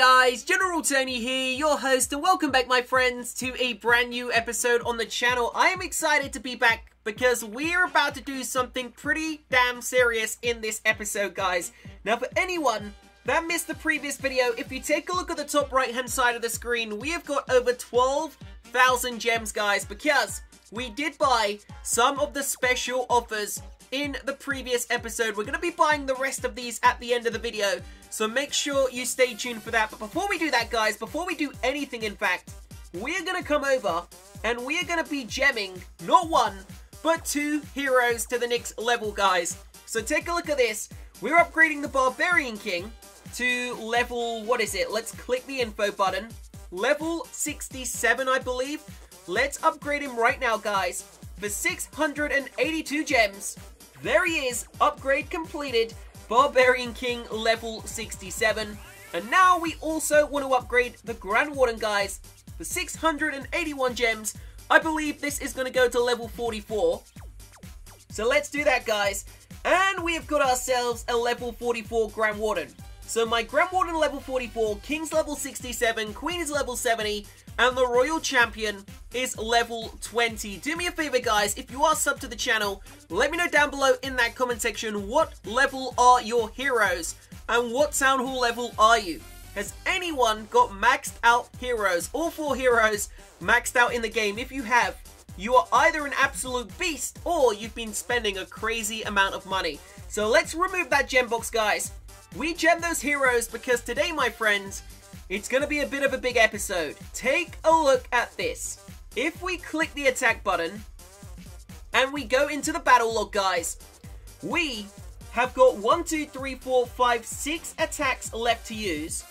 guys, General Tony here, your host, and welcome back my friends to a brand new episode on the channel. I am excited to be back because we're about to do something pretty damn serious in this episode guys. Now for anyone that missed the previous video, if you take a look at the top right hand side of the screen, we have got over 12,000 gems guys because we did buy some of the special offers in the previous episode. We're going to be buying the rest of these at the end of the video, so make sure you stay tuned for that. But before we do that, guys, before we do anything, in fact, we're going to come over and we're going to be gemming not one, but two heroes to the next level, guys. So take a look at this. We're upgrading the Barbarian King to level, what is it? Let's click the info button. Level 67, I believe. Let's upgrade him right now, guys. For 682 gems, there he is, upgrade completed, Barbarian King level 67. And now we also want to upgrade the Grand Warden guys for 681 gems. I believe this is going to go to level 44. So let's do that guys. And we have got ourselves a level 44 Grand Warden. So my Grand Warden level 44, King's level 67, Queen is level 70, and the Royal Champion is level 20. Do me a favor, guys, if you are sub to the channel, let me know down below in that comment section what level are your heroes and what Town Hall level are you? Has anyone got maxed out heroes? All four heroes maxed out in the game. If you have, you are either an absolute beast or you've been spending a crazy amount of money. So let's remove that gem box, guys. We gem those heroes because today, my friends, it's going to be a bit of a big episode. Take a look at this. If we click the attack button and we go into the battle log, guys, we have got one, two, three, four, five, six attacks left to use.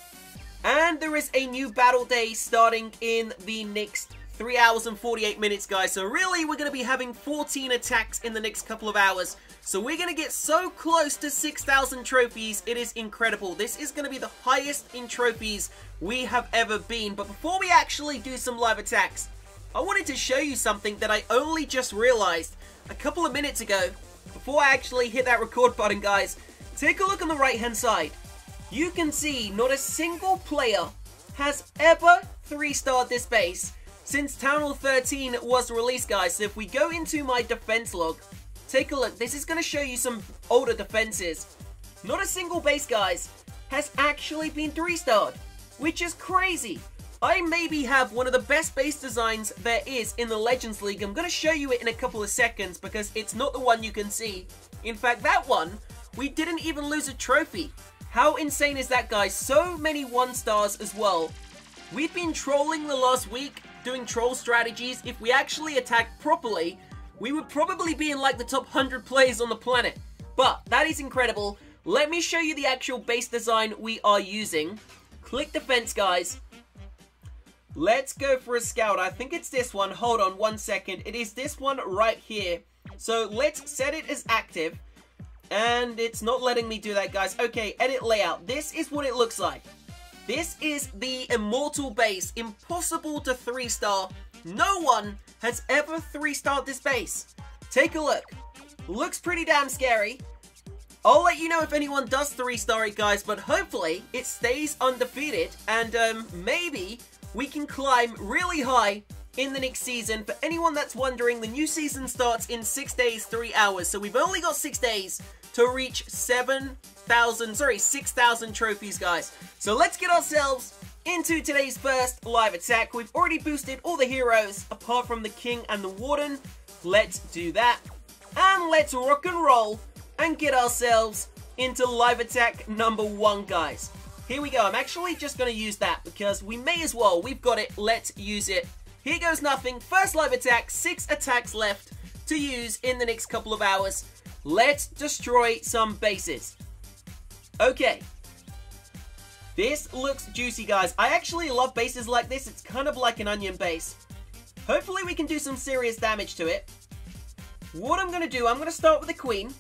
And there is a new battle day starting in the next 3 hours and 48 minutes, guys. So really, we're going to be having 14 attacks in the next couple of hours. So we're going to get so close to 6,000 trophies. It is incredible. This is going to be the highest in trophies we have ever been. But before we actually do some live attacks, I wanted to show you something that I only just realized a couple of minutes ago. Before I actually hit that record button, guys, take a look on the right-hand side. You can see not a single player has ever 3-starred this base since Town Hall 13 was released, guys. So if we go into my defense log, take a look. This is going to show you some older defenses. Not a single base, guys, has actually been 3-starred, which is crazy. I maybe have one of the best base designs there is in the Legends League. I'm going to show you it in a couple of seconds because it's not the one you can see. In fact, that one, we didn't even lose a trophy. How insane is that, guys? So many one stars as well. We've been trolling the last week doing troll strategies, if we actually attacked properly, we would probably be in like the top 100 players on the planet. But that is incredible. Let me show you the actual base design we are using. Click defense, guys. Let's go for a scout. I think it's this one. Hold on one second. It is this one right here. So let's set it as active. And it's not letting me do that, guys. Okay, edit layout. This is what it looks like. This is the Immortal base. Impossible to 3-star. No one has ever 3-starred this base. Take a look. Looks pretty damn scary. I'll let you know if anyone does 3-star it, guys, but hopefully it stays undefeated, and um, maybe we can climb really high in the next season. For anyone that's wondering, the new season starts in 6 days, 3 hours, so we've only got 6 days to reach 7,000, sorry, 6,000 trophies, guys. So let's get ourselves into today's first live attack. We've already boosted all the heroes, apart from the King and the Warden. Let's do that. And let's rock and roll and get ourselves into live attack number one, guys. Here we go. I'm actually just going to use that because we may as well. We've got it. Let's use it. Here goes nothing. First live attack. Six attacks left to use in the next couple of hours. Let's destroy some bases. Okay. This looks juicy, guys. I actually love bases like this. It's kind of like an onion base. Hopefully we can do some serious damage to it. What I'm going to do, I'm going to start with the queen.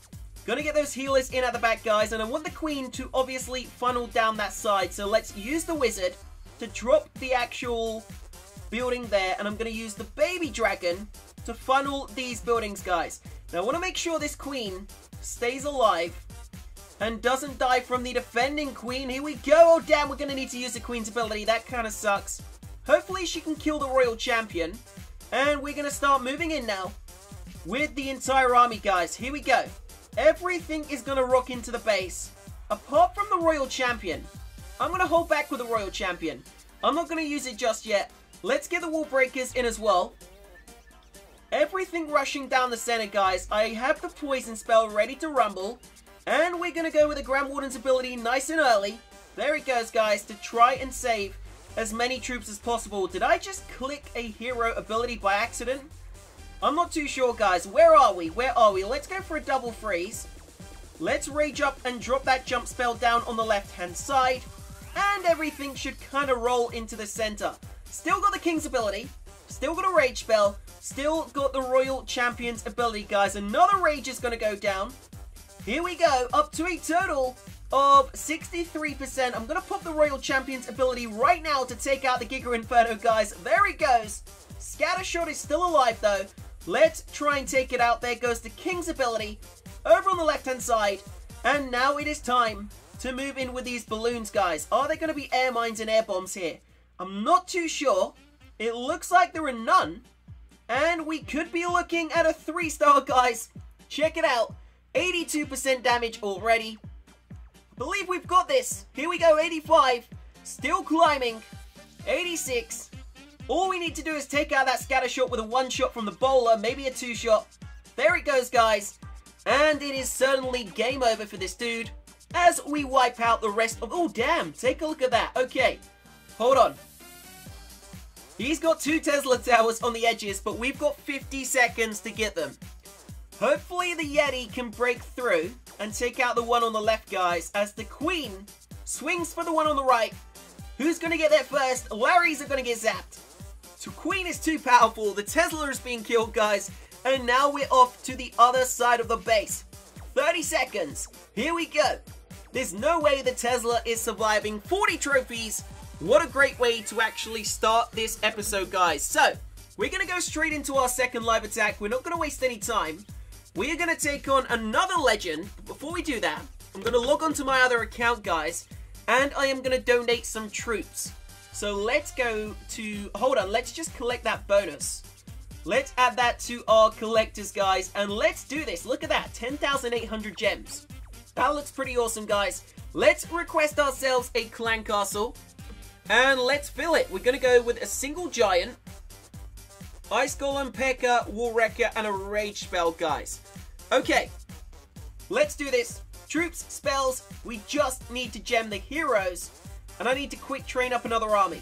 Gonna get those healers in at the back, guys, and I want the queen to obviously funnel down that side. So let's use the wizard to drop the actual building there, and I'm gonna use the baby dragon to funnel these buildings, guys. Now, I want to make sure this queen stays alive And doesn't die from the defending queen. Here we go. Oh, damn, we're going to need to use the queen's ability. That kind of sucks. Hopefully she can kill the royal champion. And we're going to start moving in now with the entire army, guys. Here we go. Everything is going to rock into the base, apart from the royal champion. I'm going to hold back with the royal champion. I'm not going to use it just yet. Let's get the wall breakers in as well. Everything rushing down the center, guys. I have the poison spell ready to rumble. And we're going to go with the Grand Warden's ability nice and early. There it goes, guys, to try and save as many troops as possible. Did I just click a hero ability by accident? I'm not too sure, guys. Where are we? Where are we? Let's go for a double freeze. Let's rage up and drop that jump spell down on the left-hand side. And everything should kind of roll into the center. Still got the King's ability. Still got a rage spell. Still got the Royal Champion's ability, guys. Another rage is going to go down. Here we go, up to a total of 63%. I'm going to pop the Royal Champion's ability right now to take out the Giga Inferno, guys. There he goes. Scattershot is still alive, though. Let's try and take it out. There goes the King's ability over on the left-hand side. And now it is time to move in with these balloons, guys. Are there going to be air mines and air bombs here? I'm not too sure. It looks like there are none. And we could be looking at a three star, guys. Check it out. 82% damage already. Believe we've got this. Here we go, 85. Still climbing. 86. All we need to do is take out that scatter shot with a one shot from the bowler, maybe a two shot. There it goes, guys. And it is certainly game over for this dude. As we wipe out the rest of... Oh, damn. Take a look at that. Okay. Hold on. He's got two Tesla towers on the edges, but we've got 50 seconds to get them. Hopefully the Yeti can break through and take out the one on the left, guys, as the Queen swings for the one on the right. Who's going to get there first? Larry's are going to get zapped. So Queen is too powerful. The Tesla is being killed, guys. And now we're off to the other side of the base. 30 seconds. Here we go. There's no way the Tesla is surviving. 40 trophies. What a great way to actually start this episode, guys. So, we're going to go straight into our second live attack. We're not going to waste any time. We are going to take on another legend. But Before we do that, I'm going to log onto my other account, guys, and I am going to donate some troops. So let's go to... Hold on, let's just collect that bonus. Let's add that to our collectors, guys, and let's do this. Look at that, 10,800 gems. That looks pretty awesome, guys. Let's request ourselves a clan castle. And let's fill it. We're going to go with a single giant, Ice Golem, P.E.K.K.A, Wall Wrecker, and a Rage Spell, guys. Okay, let's do this. Troops, spells, we just need to gem the heroes. And I need to quick train up another army.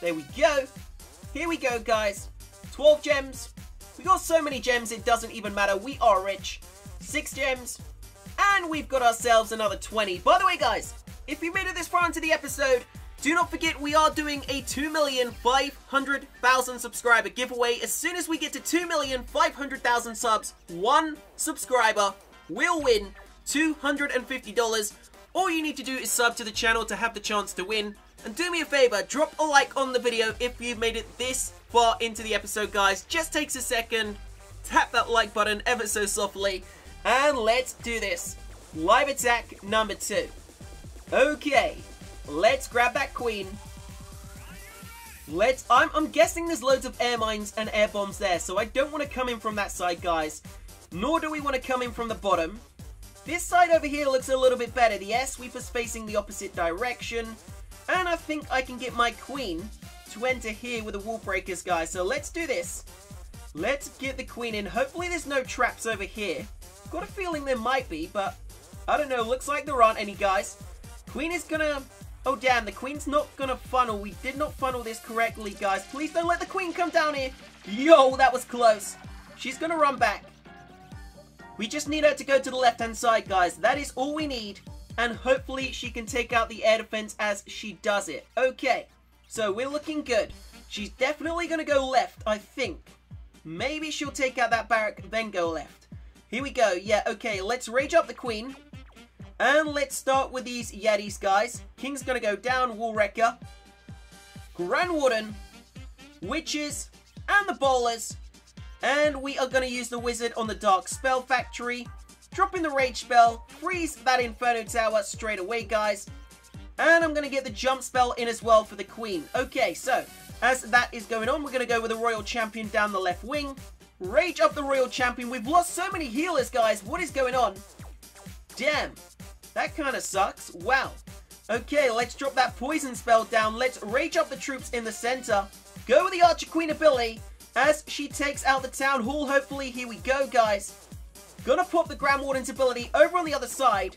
There we go. Here we go, guys. 12 gems. We got so many gems, it doesn't even matter. We are rich. 6 gems. And we've got ourselves another 20. By the way, guys, if you made it this far into the episode, do not forget we are doing a 2,500,000 subscriber giveaway. As soon as we get to 2,500,000 subs, one subscriber will win $250. All you need to do is sub to the channel to have the chance to win. And do me a favor, drop a like on the video if you've made it this far into the episode, guys. Just takes a second. Tap that like button ever so softly. And let's do this. Live attack number two. Okay, Let's grab that queen. Let's... I'm, I'm guessing there's loads of air mines and air bombs there, so I don't want to come in from that side, guys. Nor do we want to come in from the bottom. This side over here looks a little bit better. The air sweeper's facing the opposite direction. And I think I can get my queen to enter here with the wall breakers, guys. So let's do this. Let's get the queen in. Hopefully there's no traps over here. Got a feeling there might be, but I don't know. Looks like there aren't any, guys. Queen is gonna Oh damn, the queen's not gonna funnel. We did not funnel this correctly, guys. Please don't let the queen come down here. Yo, that was close. She's gonna run back. We just need her to go to the left-hand side, guys. That is all we need. And hopefully she can take out the air defense as she does it. Okay, so we're looking good. She's definitely gonna go left, I think. Maybe she'll take out that barrack, then go left. Here we go. Yeah, okay, let's rage up the queen. And let's start with these Yetis, guys. King's gonna go down, Wall Wrecker. Grand Warden, Witches, and the Bowlers. And we are gonna use the Wizard on the Dark Spell Factory. drop in the Rage Spell, freeze that Inferno Tower straight away, guys. And I'm to get the Jump Spell in as well for the Queen. Okay, so as that is going on, we're to go with the Royal Champion down the left wing. Rage up the Royal Champion. We've lost so many healers, guys. What is going on? Damn. That kind of sucks. Wow. Okay, let's drop that Poison Spell down. Let's Rage up the troops in the center. Go with the Archer Queen ability as she takes out the Town Hall. Hopefully, here we go, guys. Gonna pop the Grand Warden's ability over on the other side.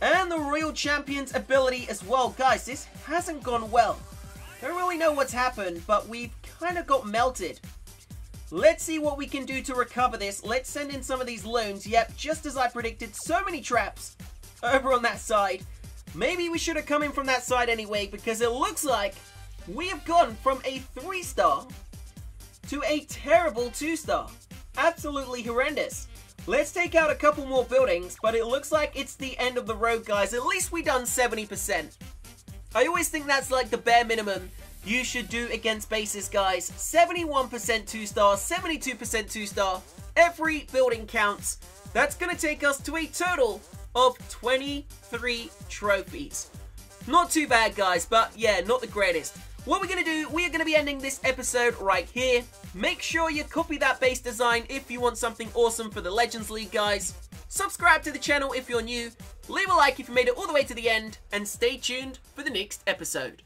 And the Royal Champion's ability as well. Guys, this hasn't gone well. Don't really know what's happened, but we've kind of got melted. Let's see what we can do to recover this. Let's send in some of these loons. Yep, just as I predicted, so many traps over on that side. Maybe we should have come in from that side anyway, because it looks like we have gone from a 3-star to a terrible 2-star. Absolutely horrendous. Let's take out a couple more buildings, but it looks like it's the end of the road, guys. At least we done 70%. I always think that's like the bare minimum you should do against bases, guys. 71% 2-star, 72% 2-star. Every building counts. That's going to take us to a total of 23 trophies. Not too bad, guys, but yeah, not the greatest. What we're going to do, we are going to be ending this episode right here. Make sure you copy that base design if you want something awesome for the Legends League, guys. Subscribe to the channel if you're new. Leave a like if you made it all the way to the end. And stay tuned for the next episode.